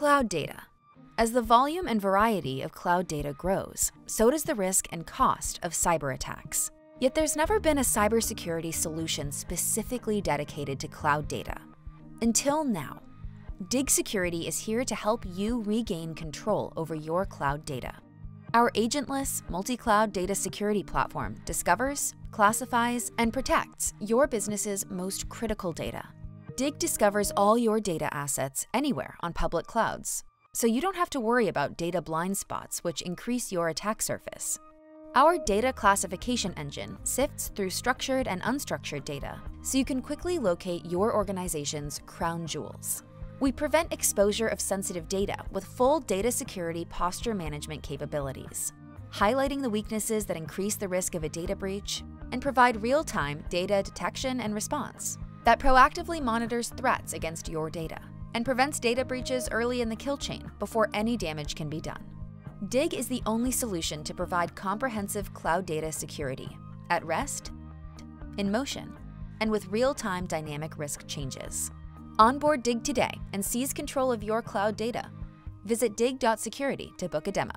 Cloud data. As the volume and variety of cloud data grows, so does the risk and cost of cyber attacks. Yet there's never been a cybersecurity solution specifically dedicated to cloud data. Until now. Dig Security is here to help you regain control over your cloud data. Our agentless, multi cloud data security platform discovers, classifies, and protects your business's most critical data. Dig discovers all your data assets anywhere on public clouds, so you don't have to worry about data blind spots which increase your attack surface. Our data classification engine sifts through structured and unstructured data so you can quickly locate your organization's crown jewels. We prevent exposure of sensitive data with full data security posture management capabilities, highlighting the weaknesses that increase the risk of a data breach, and provide real time data detection and response that proactively monitors threats against your data and prevents data breaches early in the kill chain before any damage can be done. Dig is the only solution to provide comprehensive cloud data security at rest, in motion, and with real time dynamic risk changes. Onboard Dig today and seize control of your cloud data. Visit dig.security to book a demo.